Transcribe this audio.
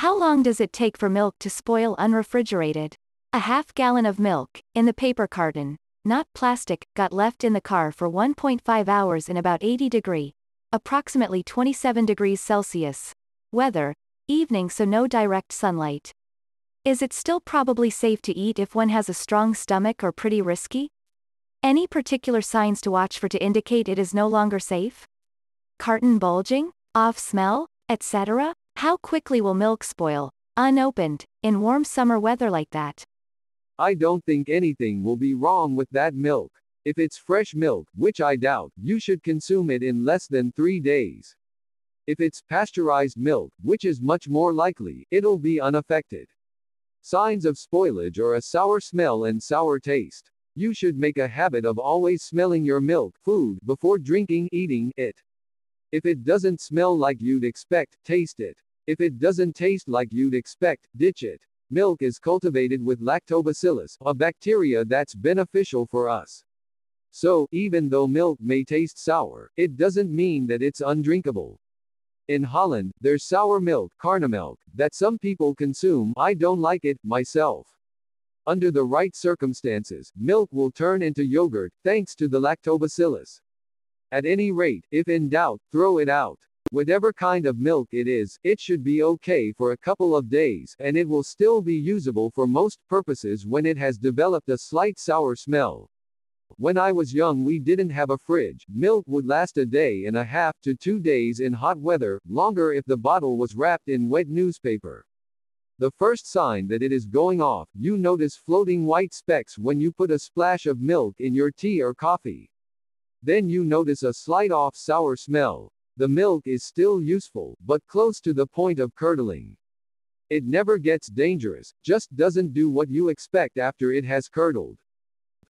How long does it take for milk to spoil unrefrigerated? A half gallon of milk, in the paper carton, not plastic, got left in the car for 1.5 hours in about 80 degree, approximately 27 degrees Celsius. Weather, evening so no direct sunlight. Is it still probably safe to eat if one has a strong stomach or pretty risky? Any particular signs to watch for to indicate it is no longer safe? Carton bulging? Off smell? Etc.? How quickly will milk spoil, unopened, in warm summer weather like that? I don't think anything will be wrong with that milk. If it's fresh milk, which I doubt, you should consume it in less than three days. If it's pasteurized milk, which is much more likely, it'll be unaffected. Signs of spoilage are a sour smell and sour taste. You should make a habit of always smelling your milk, food, before drinking, eating it. If it doesn't smell like you'd expect, taste it. If it doesn't taste like you'd expect, ditch it. Milk is cultivated with lactobacillus, a bacteria that's beneficial for us. So, even though milk may taste sour, it doesn't mean that it's undrinkable. In Holland, there's sour milk, karnemelk, that some people consume. I don't like it, myself. Under the right circumstances, milk will turn into yogurt, thanks to the lactobacillus. At any rate, if in doubt, throw it out. Whatever kind of milk it is, it should be okay for a couple of days, and it will still be usable for most purposes when it has developed a slight sour smell. When I was young we didn't have a fridge, milk would last a day and a half to two days in hot weather, longer if the bottle was wrapped in wet newspaper. The first sign that it is going off, you notice floating white specks when you put a splash of milk in your tea or coffee. Then you notice a slight off sour smell. The milk is still useful, but close to the point of curdling. It never gets dangerous, just doesn't do what you expect after it has curdled.